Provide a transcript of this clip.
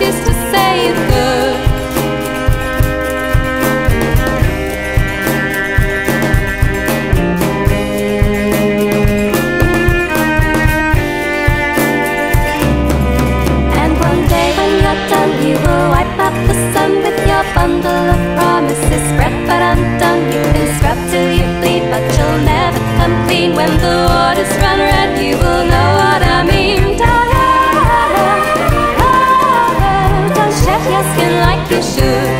just the should.